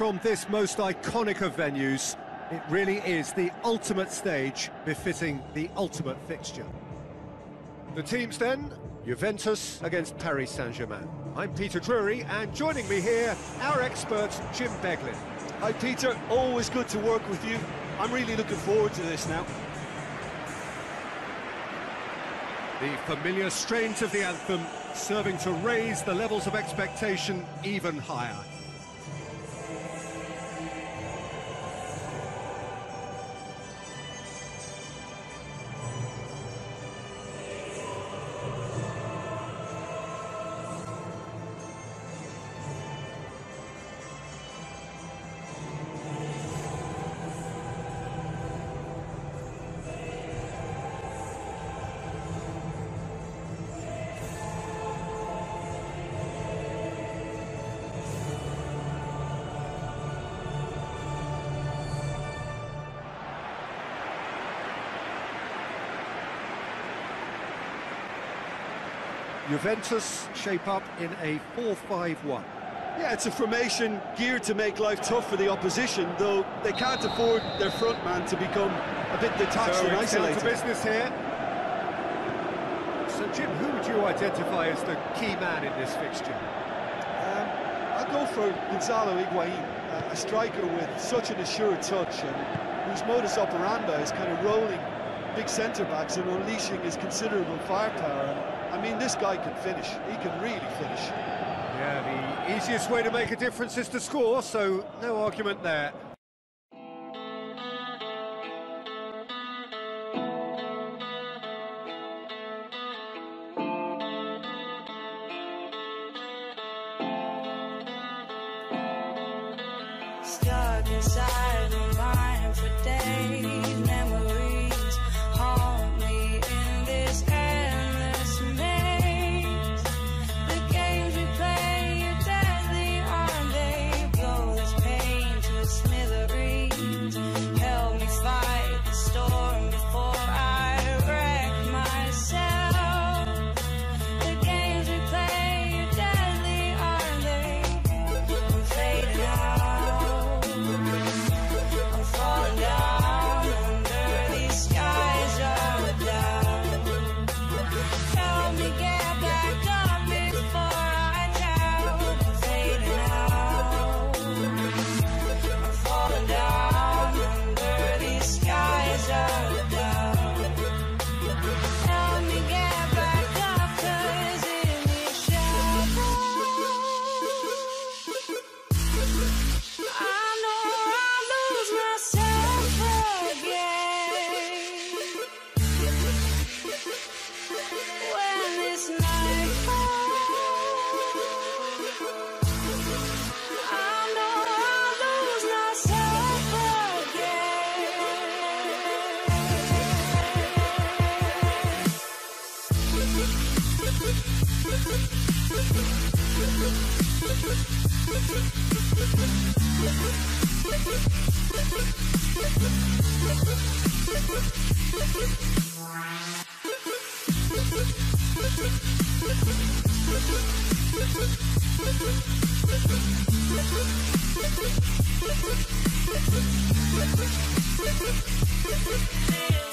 from this most iconic of venues. It really is the ultimate stage befitting the ultimate fixture. The teams then, Juventus against Paris Saint-Germain. I'm Peter Drury, and joining me here, our expert, Jim Beglin. Hi Peter, always good to work with you. I'm really looking forward to this now. The familiar strains of the anthem serving to raise the levels of expectation even higher. Juventus shape up in a 4-5-1. Yeah, it's a formation geared to make life tough for the opposition, though they can't afford their front man to become a bit detached so and isolated. to business here. So, Jim, who would you identify as the key man in this fixture? Um, I'll go for Gonzalo Higuain, a striker with such an assured touch and whose modus operandi is kind of rolling big centre-backs and unleashing his considerable firepower. I mean, this guy can finish. He can really finish. Yeah, the easiest way to make a difference is to score, so no argument there. I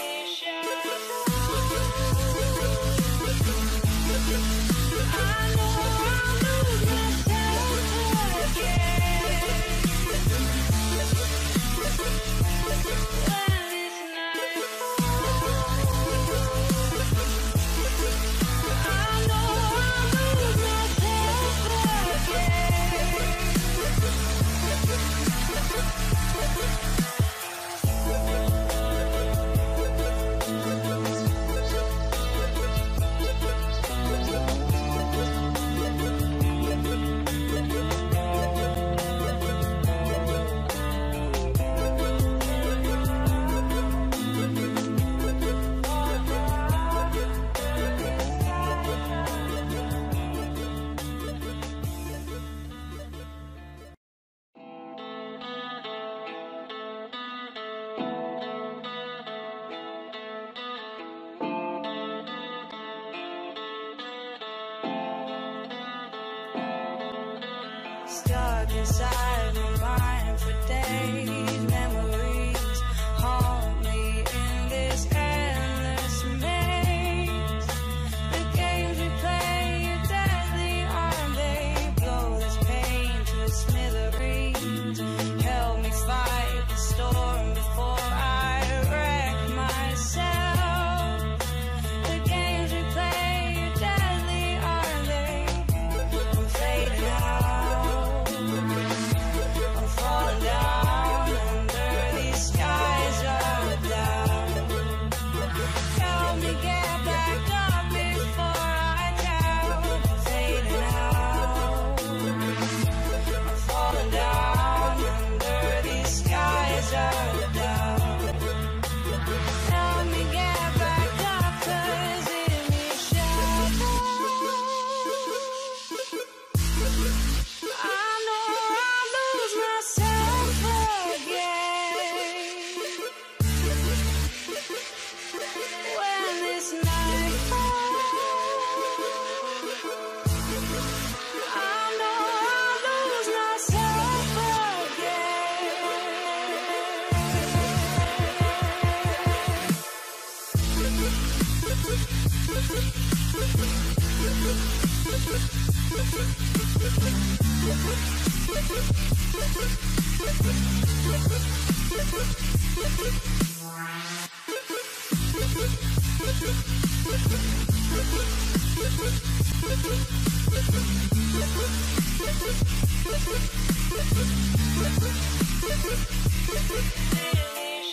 inside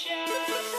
Shadows